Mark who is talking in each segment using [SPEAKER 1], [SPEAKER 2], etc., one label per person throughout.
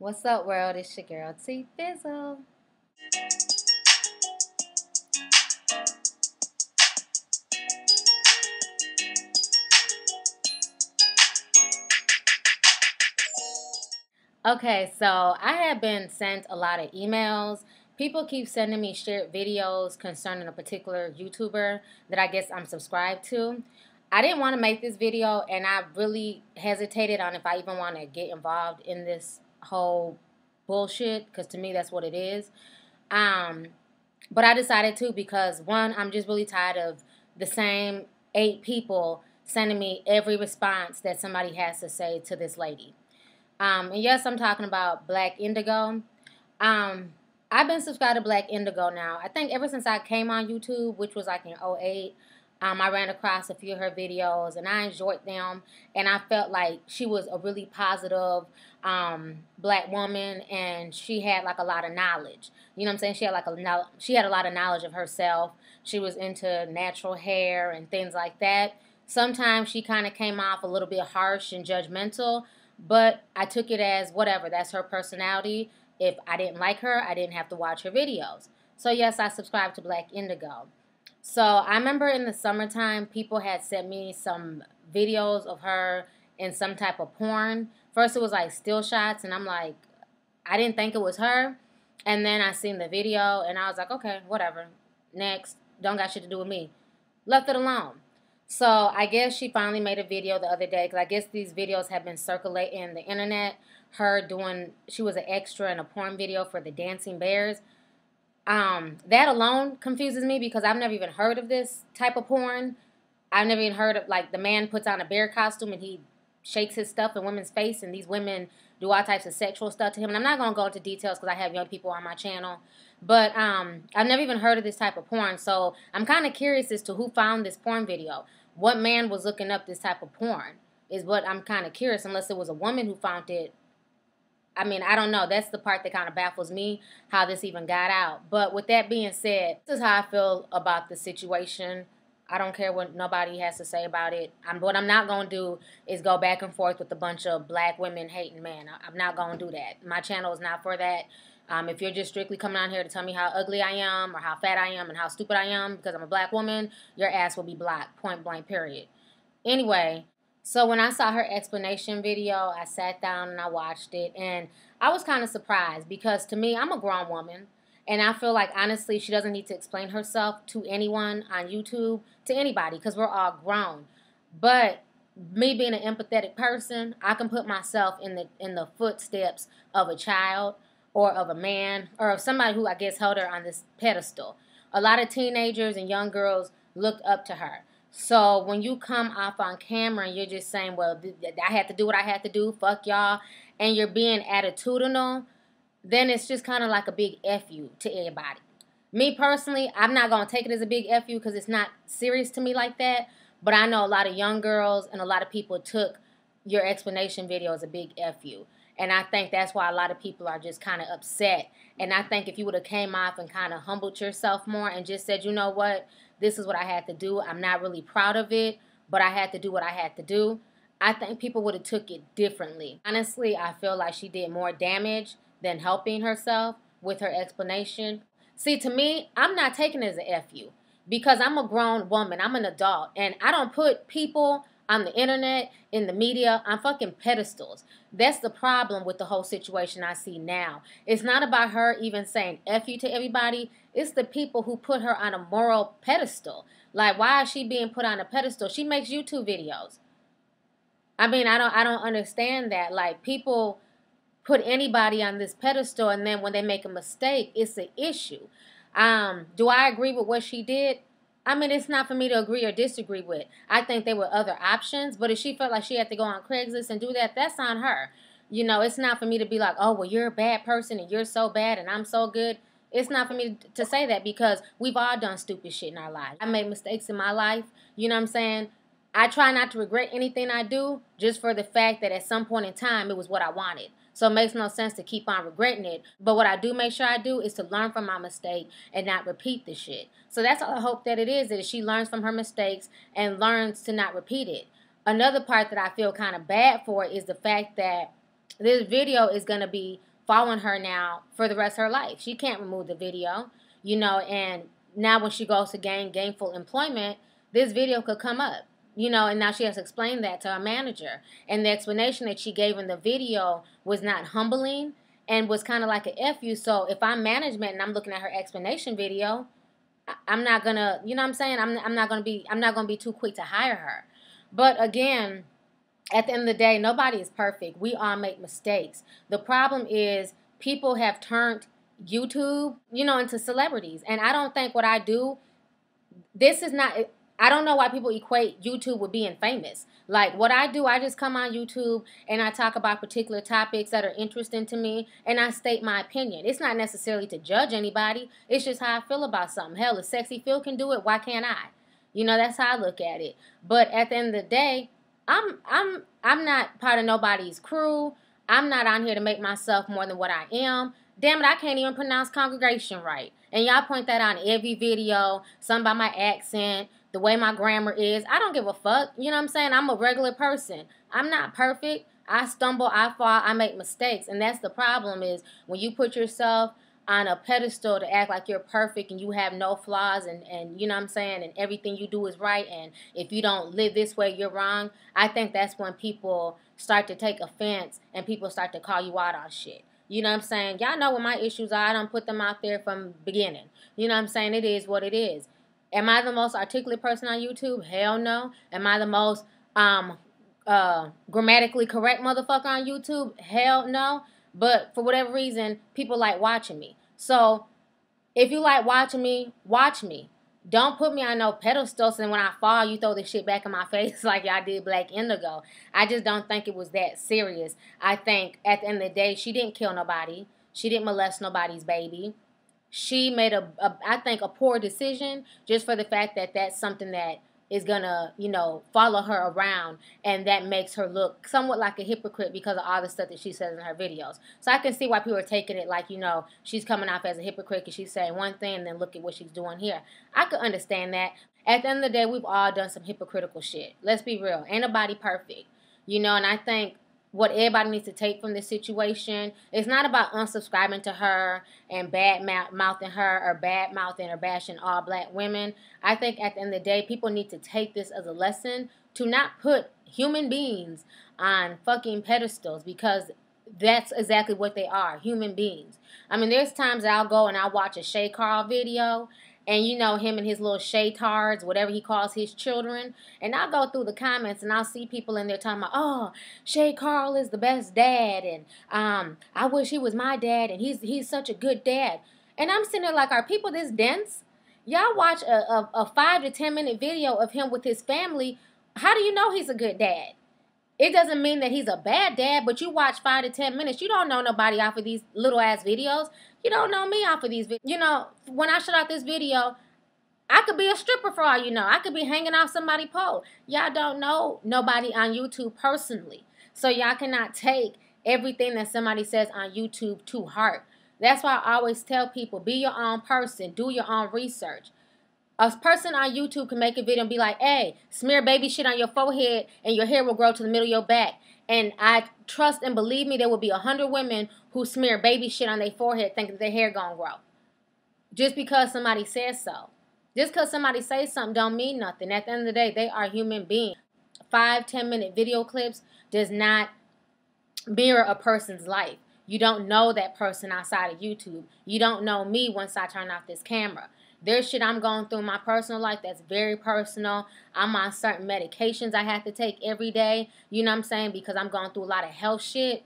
[SPEAKER 1] What's up, world? It's your girl T Fizzle. Okay, so I have been sent a lot of emails. People keep sending me shared videos concerning a particular YouTuber that I guess I'm subscribed to. I didn't want to make this video, and I really hesitated on if I even want to get involved in this whole bullshit because to me that's what it is. Um, but I decided to because one, I'm just really tired of the same eight people sending me every response that somebody has to say to this lady. Um, and yes, I'm talking about Blaqueindigo. Um, I've been subscribed to Blaqueindigo now. I think ever since I came on YouTube, which was like in 08. Um, I ran across a few of her videos and I enjoyed them. And I felt like she was a really positive um, black woman and she had like a lot of knowledge. You know what I'm saying? She had like a she had a lot of knowledge of herself. She was into natural hair and things like that. Sometimes she kind of came off a little bit harsh and judgmental, but I took it as whatever. That's her personality. If I didn't like her, I didn't have to watch her videos. So yes, I subscribed to Blaqueindigo. So I remember in the summertime, people had sent me some videos of her in some type of porn. First, it was like still shots, and I'm like, I didn't think it was her. And then I seen the video, and I was like, okay, whatever. Next, don't got shit to do with me. Left it alone. So I guess she finally made a video the other day because I guess these videos have been circulating the internet. Her doing, she was an extra in a porn video for the Dancing Bears. Um, that alone confuses me because I've never even heard of this type of porn. I've never even heard of like the man puts on a bear costume and he shakes his stuff in women's face and these women do all types of sexual stuff to him. And I'm not gonna go into details because I have young people on my channel. But um, I've never even heard of this type of porn, so I'm kind of curious as to who found this porn video. What man was looking up this type of porn is what I'm kind of curious. Unless it was a woman who found it I mean, I don't know. That's the part that kind of baffles me how this even got out. But with that being said, this is how I feel about the situation. I don't care what nobody has to say about it. I'm, what I'm not going to do is go back and forth with a bunch of black women hating men. I'm not going to do that. My channel is not for that. Um, if you're just strictly coming on here to tell me how ugly I am or how fat I am and how stupid I am because I'm a black woman, your ass will be blocked, point blank, period. Anyway, so when I saw her explanation video, I sat down and I watched it, and I was kind of surprised because to me, I'm a grown woman, and I feel like honestly, she doesn't need to explain herself to anyone on YouTube, to anybody, because we're all grown. But me being an empathetic person, I can put myself in the in the footsteps of a child or of a man or of somebody who I guess held her on this pedestal. A lot of teenagers and young girls looked up to her. So when you come off on camera and you're just saying, well, I had to do what I had to do, fuck y'all, and you're being attitudinal, then it's just kind of like a big F you to everybody. Me personally, I'm not going to take it as a big F you because it's not serious to me like that. But I know a lot of young girls and a lot of people took your explanation video as a big F you. And I think that's why a lot of people are just kind of upset. And I think if you would have came off and kind of humbled yourself more and just said, you know what, this is what I had to do. I'm not really proud of it, but I had to do what I had to do. I think people would have took it differently. Honestly, I feel like she did more damage than helping herself with her explanation. See, to me, I'm not taking it as a FU because I'm a grown woman. I'm an adult, and I don't put people on the internet, in the media, on fucking pedestals. That's the problem with the whole situation I see now. It's not about her even saying F you to everybody. It's the people who put her on a moral pedestal. Like, why is she being put on a pedestal? She makes YouTube videos. I mean, I don't I don't understand that. Like people put anybody on this pedestal and then when they make a mistake, it's an issue. Um, do I agree with what she did? I mean, it's not for me to agree or disagree with. I think there were other options, but if she felt like she had to go on Craigslist and do that, that's on her. You know, it's not for me to be like, oh, well, you're a bad person and you're so bad and I'm so good. It's not for me to say that because we've all done stupid shit in our lives. I made mistakes in my life. You know what I'm saying? I try not to regret anything I do just for the fact that at some point in time it was what I wanted. So it makes no sense to keep on regretting it. But what I do make sure I do is to learn from my mistake and not repeat the shit. So that's all I hope that it is, that she learns from her mistakes and learns to not repeat it. Another part that I feel kind of bad for is the fact that this video is going to be following her now for the rest of her life. She can't remove the video, you know, and now when she goes to gain gainful employment, this video could come up, you know, and now she has to explain that to her manager. And the explanation that she gave in the video was not humbling and was kind of like an F you. So if I'm management and I'm looking at her explanation video, I'm not gonna, you know what I'm saying? I'm, I'm not gonna be, I'm not gonna be too quick to hire her. But again, at the end of the day, nobody is perfect. We all make mistakes. The problem is people have turned YouTube, you know, into celebrities. And I don't think what I do, this is not, I don't know why people equate YouTube with being famous. Like what I do, I just come on YouTube and I talk about particular topics that are interesting to me and I state my opinion. It's not necessarily to judge anybody, it's just how I feel about something. Hell, if Sexy Phil can do it, why can't I? You know, that's how I look at it. But at the end of the day, I'm I'm I'm not part of nobody's crew. I'm not on here to make myself more than what I am. Damn it, I can't even pronounce congregation right. And y'all point that out in every video, some by my accent, the way my grammar is. I don't give a fuck. You know what I'm saying? I'm a regular person. I'm not perfect. I stumble, I fall, I make mistakes. And that's the problem is when you put yourself on a pedestal to act like you're perfect and you have no flaws and, and you know what I'm saying and everything you do is right and if you don't live this way you're wrong. I think that's when people start to take offense and people start to call you out on shit. You know what I'm saying? Y'all know what my issues are. I don't put them out there from beginning. You know what I'm saying? It is what it is. Am I the most articulate person on YouTube? Hell no. Am I the most um uh grammatically correct motherfucker on YouTube? Hell no. But for whatever reason, people like watching me. So if you like watching me, watch me. Don't put me on no pedestal and when I fall, you throw this shit back in my face like y'all did Blaqueindigo. I just don't think it was that serious. I think at the end of the day, she didn't kill nobody. She didn't molest nobody's baby. She made a, a I think, a poor decision just for the fact that that's something that is gonna, you know, follow her around, and that makes her look somewhat like a hypocrite because of all the stuff that she says in her videos. So I can see why people are taking it like, you know, she's coming off as a hypocrite because she's saying one thing and then look at what she's doing here. I could understand that. At the end of the day, we've all done some hypocritical shit. Let's be real. Ain't nobody perfect, you know, and I think what everybody needs to take from this situation. It's not about unsubscribing to her and bad mouthing her or bad mouthing or bashing all black women. I think at the end of the day, people need to take this as a lesson to not put human beings on fucking pedestals because that's exactly what they are human beings. I mean, there's times I'll go and I'll watch a Shay Carl video and you know him and his little shaytards, whatever he calls his children. And I'll go through the comments and I'll see people in there talking about, oh, Shay Carl is the best dad, and um, I wish he was my dad, and he's he's such a good dad. And I'm sitting there like, are people this dense? Y'all watch a, a, a five to ten minute video of him with his family. How do you know he's a good dad? It doesn't mean that he's a bad dad, but you watch five to ten minutes. You don't know nobody off of these little ass videos. You don't know me off of these videos. You know, when I shut out this video, I could be a stripper for all you know. I could be hanging off somebody's pole. Y'all don't know nobody on YouTube personally. So y'all cannot take everything that somebody says on YouTube to heart. That's why I always tell people be your own person, do your own research. A person on YouTube can make a video and be like, hey, smear baby shit on your forehead and your hair will grow to the middle of your back. And I trust and believe me, there will be a hundred women who smear baby shit on their forehead thinking their hair gonna grow. Just because somebody says so. Just because somebody says something don't mean nothing. At the end of the day, they are human beings. Five, ten minute video clips does not mirror a person's life. You don't know that person outside of YouTube. You don't know me once I turn off this camera. There's shit I'm going through in my personal life that's very personal. I'm on certain medications I have to take every day. You know what I'm saying? Because I'm going through a lot of health shit.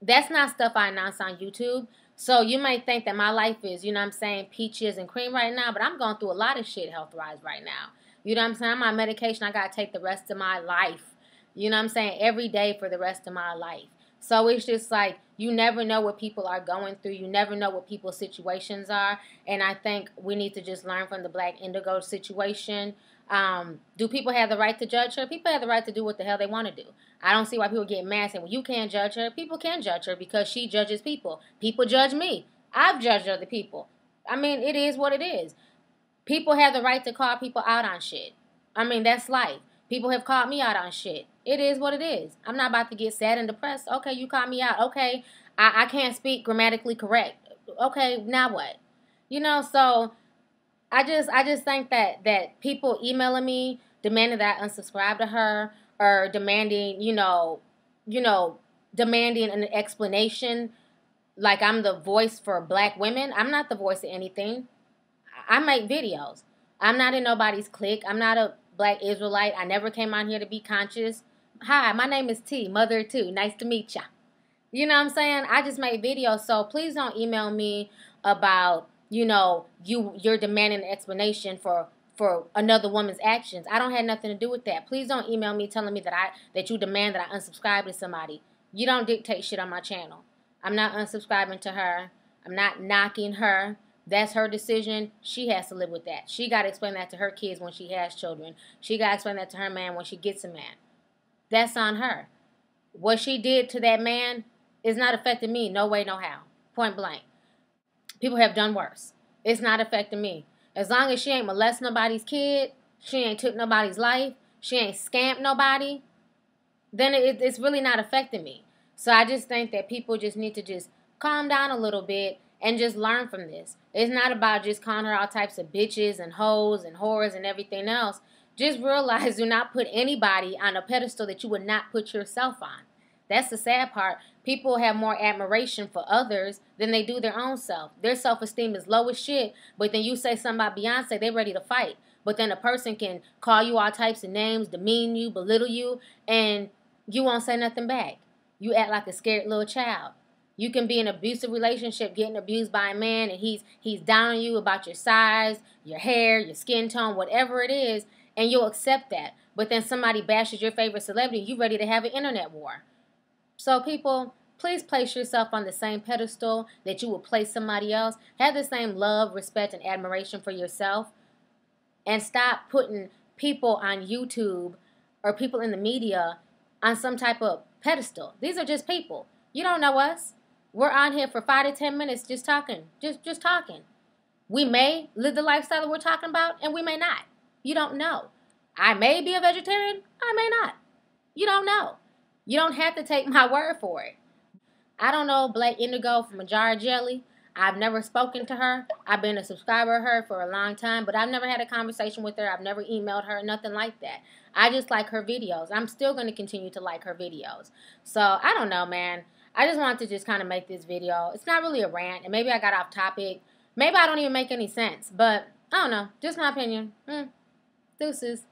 [SPEAKER 1] That's not stuff I announce on YouTube. So you might think that my life is, you know what I'm saying, peaches and cream right now, but I'm going through a lot of shit health wise right now. You know what I'm saying? On medication I gotta take the rest of my life. You know what I'm saying? Every day for the rest of my life. So it's just like you never know what people are going through. You never know what people's situations are. And I think we need to just learn from the Blaqueindigo situation. Um, do people have the right to judge her? People have the right to do what the hell they want to do. I don't see why people get mad saying, well, you can't judge her. People can judge her because she judges people. People judge me. I've judged other people. I mean, it is what it is. People have the right to call people out on shit. I mean, that's life. People have called me out on shit. It is what it is. I'm not about to get sad and depressed. Okay, you called me out. Okay, I, I can't speak grammatically correct. Okay, now what? You know, so I just I just think that that people emailing me demanding that I unsubscribe to her or demanding, you know, you know, demanding an explanation like I'm the voice for black women. I'm not the voice of anything. I make videos. I'm not in nobody's clique. I'm not a black Israelite. I never came on here to be conscious. Hi, my name is T, mother too. Nice to meet ya. You know what I'm saying? I just make videos, so please don't email me about, you know, you you're demanding an explanation for for another woman's actions. I don't have nothing to do with that. Please don't email me telling me that I that you demand that I unsubscribe to somebody. You don't dictate shit on my channel. I'm not unsubscribing to her. I'm not knocking her. That's her decision. She has to live with that. She got to explain that to her kids when she has children. She got to explain that to her man when she gets a man. That's on her. What she did to that man is not affecting me. No way, no how. Point blank. People have done worse. It's not affecting me. As long as she ain't molest nobody's kid, she ain't took nobody's life, she ain't scammed nobody, then it, it's really not affecting me. So I just think that people just need to just calm down a little bit and just learn from this. It's not about just calling her all types of bitches and hoes and whores and everything else. Just realize do not put anybody on a pedestal that you would not put yourself on. That's the sad part. People have more admiration for others than they do their own self. Their self esteem is low as shit, but then you say something about Beyonce, they're ready to fight. But then a person can call you all types of names, demean you, belittle you, and you won't say nothing back. You act like a scared little child. You can be in an abusive relationship, getting abused by a man, and he's he's down on you about your size, your hair, your skin tone, whatever it is, and you'll accept that. But then somebody bashes your favorite celebrity, you ready to have an internet war. So people, please place yourself on the same pedestal that you would place somebody else. Have the same love, respect, and admiration for yourself. And stop putting people on YouTube or people in the media on some type of pedestal. These are just people. You don't know us. We're on here for five to ten minutes just talking. Just just talking. We may live the lifestyle that we're talking about, and we may not. You don't know. I may be a vegetarian, I may not. You don't know. You don't have to take my word for it. I don't know Blaqueindigo from a jar of jelly. I've never spoken to her. I've been a subscriber of her for a long time, but I've never had a conversation with her. I've never emailed her, nothing like that. I just like her videos. I'm still going to continue to like her videos. So I don't know, man. I just wanted to just kind of make this video. It's not really a rant, and maybe I got off topic. Maybe I don't even make any sense, but I don't know. Just my opinion. Mm. Deuces.